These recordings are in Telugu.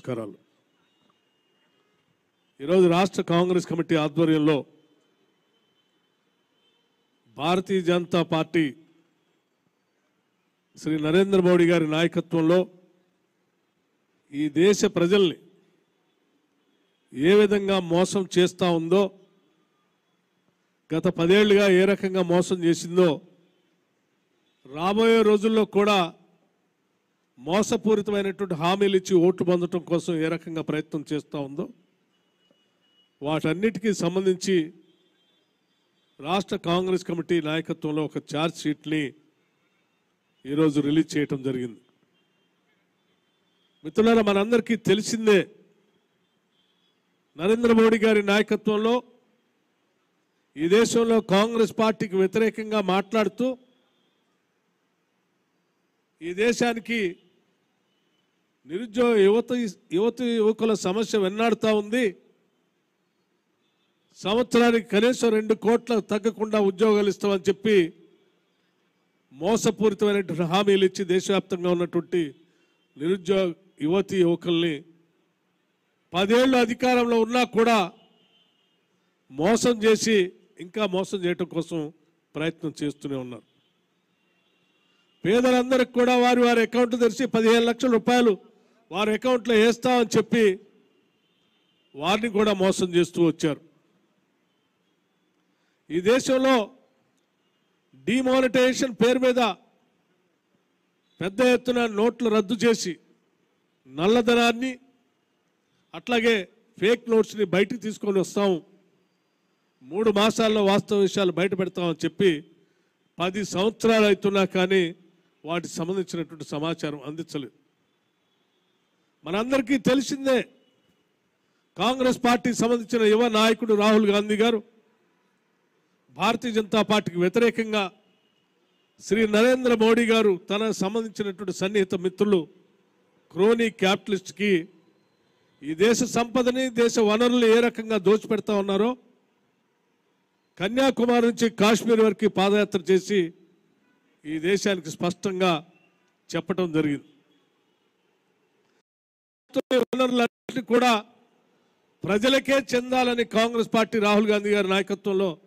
నమస్కారాలు ఈరోజు రాష్ట్ర కాంగ్రెస్ కమిటీ ఆధ్వర్యంలో భారతీయ జనతా పార్టీ శ్రీ నరేంద్ర మోడీ గారి నాయకత్వంలో ఈ దేశ ప్రజల్ని ఏ విధంగా మోసం చేస్తూ ఉందో గత పదేళ్ళుగా ఏ రకంగా మోసం చేసిందో రాబోయే రోజుల్లో కూడా మోసపూరితమైనటువంటి హామీలు ఇచ్చి ఓట్లు పొందటం కోసం ఏ రకంగా ప్రయత్నం చేస్తూ ఉందో వాటన్నిటికీ సంబంధించి రాష్ట్ర కాంగ్రెస్ కమిటీ నాయకత్వంలో ఒక ఛార్జ్ షీట్ని ఈరోజు రిలీజ్ చేయటం జరిగింది. మిత్రులారా మనందరికీ తెలిసిందే నరేంద్ర మోడీ గారి నాయకత్వంలో ఈ దేశంలో కాంగ్రెస్ పార్టీకి వ్యతిరేకంగా మాట్లాడుతూ ఈ దేశానికి నిరుద్యోగ యువత యువత యువకుల సమస్య వెన్నాడుతూ ఉంది. సంవత్సరానికి కనీసం రెండు కోట్ల తగ్గకుండా ఉద్యోగాలు ఇస్తామని చెప్పి మోసపూరితమైనటువంటి హామీలు ఇచ్చి దేశవ్యాప్తంగా ఉన్నటువంటి నిరుద్యోగ యువతి యువకుల్ని పదేళ్ళు అధికారంలో ఉన్నా కూడా మోసం చేసి ఇంకా మోసం చేయటం కోసం ప్రయత్నం చేస్తూనే ఉన్నారు. పేదలందరికి కూడా వారి వారి అకౌంట్ తెరిచి పదిహేను లక్షల రూపాయలు వారి అకౌంట్లో వేస్తామని చెప్పి వారిని కూడా మోసం చేస్తూ వచ్చారు. ఈ దేశంలో డిమానిటైజేషన్ పేరు మీద పెద్ద ఎత్తున నోట్లు రద్దు చేసి నల్లధనాన్ని అట్లాగే ఫేక్ నోట్స్ని బయటికి తీసుకొని వస్తాము. మూడు మాసాల్లో వాస్తవ విషయాలు బయట పెడతామని చెప్పి పది సంవత్సరాలు అవుతున్నా కానీ వాటికి సంబంధించినటువంటి సమాచారం అందించలేదు. మనందరికీ తెలిసిందే కాంగ్రెస్ పార్టీకి సంబంధించిన యువ నాయకుడు రాహుల్ గాంధీ గారు భారతీయ జనతా పార్టీకి వ్యతిరేకంగా శ్రీ నరేంద్ర మోడీ గారు తన సంబంధించినటువంటి సన్నిహిత మిత్రులు క్రోనీ క్యాపిటలిస్ట్కి ఈ దేశ సంపదని దేశ వనరులు ఏ రకంగా దోచిపెడతా ఉన్నారో కన్యాకుమారి నుంచి కాశ్మీర్ వరకు పాదయాత్ర చేసి ఈ దేశానికి స్పష్టంగా చెప్పడం జరిగింది. వనరులన్నింటినీ కూడా ప్రజలకే చెందాలని కాంగ్రెస్ పార్టీ రాహుల్ గాంధీ గారి నాయకత్వంలో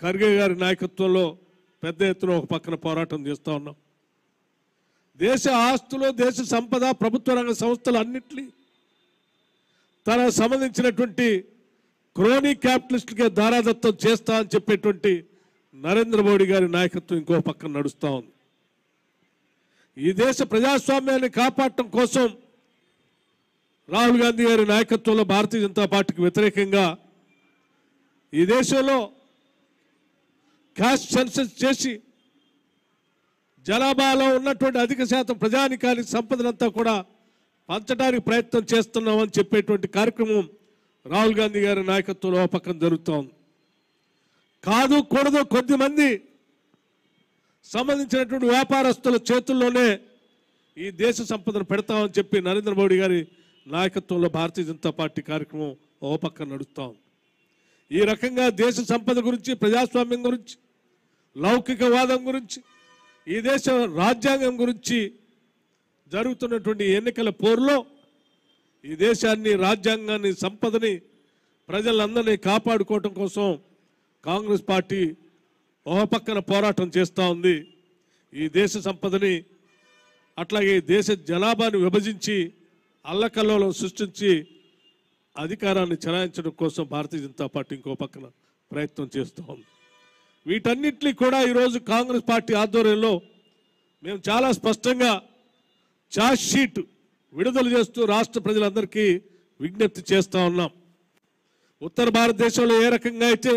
ఖర్గే గారి నాయకత్వంలో పెద్ద ఎత్తున ఒక పక్కన పోరాటం చేస్తూ ఉన్నాం. దేశ ఆస్తులు దేశ సంపద ప్రభుత్వ రంగ సంస్థలు అన్నింటినీ తన సంబంధించినటువంటి క్రోనీ క్యాపిటలిస్టులకే దారాదత్తం చేస్తా అని చెప్పేటువంటి నరేంద్ర మోడీ గారి నాయకత్వం ఇంకో పక్కన నడుస్తూ ఉంది. ఈ దేశ ప్రజాస్వామ్యాన్ని కాపాడటం కోసం రాహుల్ గాంధీ గారి నాయకత్వంలో భారతీయ జనతా పార్టీకి వ్యతిరేకంగా ఈ దేశంలో క్యాష్ సెన్సెస్ చేసి జనాభాలో ఉన్నటువంటి అధిక శాతం ప్రజానికానికి సంపదనంతా కూడా పంచడానికి ప్రయత్నం చేస్తున్నామని చెప్పేటువంటి కార్యక్రమం రాహుల్ గాంధీ గారి నాయకత్వంలో పక్కన జరుగుతోంది కాదు కూడదు కొద్దిమంది సంబంధించినటువంటి వ్యాపారస్తుల చేతుల్లోనే ఈ దేశ సంపదను పెడతామని చెప్పి నరేంద్ర మోడీ గారి నాయకత్వంలో భారతీయ జనతా పార్టీ కార్యక్రమం ఓ పక్క నడుస్తాం ఈ రకంగా దేశ సంపద గురించి ప్రజాస్వామ్యం గురించి లౌకికవాదం గురించి ఈ దేశ రాజ్యాంగం గురించి జరుగుతున్నటువంటి ఎన్నికల పోరులో ఈ దేశాన్ని రాజ్యాంగాన్ని సంపదని ప్రజలందరినీ కాపాడుకోవటం కోసం కాంగ్రెస్ పార్టీ ఒక పక్కన పోరాటం చేస్తూ ఉంది. ఈ దేశ సంపదని అట్లాగే ఈ దేశ జనాభాను విభజించి అల్లకల్లోలం సృష్టించి అధికారాన్ని చెలాయించడం కోసం భారతీయ జనతా పార్టీ ఇంకో పక్కన ప్రయత్నం చేస్తూ ఉంది వీటన్నిటినీ కూడా ఈరోజు కాంగ్రెస్ పార్టీ ఆధ్వర్యంలో మేము చాలా స్పష్టంగా ఛార్జ్ షీట్ విడుదల చేస్తూ రాష్ట్ర ప్రజలందరికీ విజ్ఞప్తి చేస్తూ ఉన్నాం. ఉత్తర భారతదేశంలో ఏ రకంగా అయితే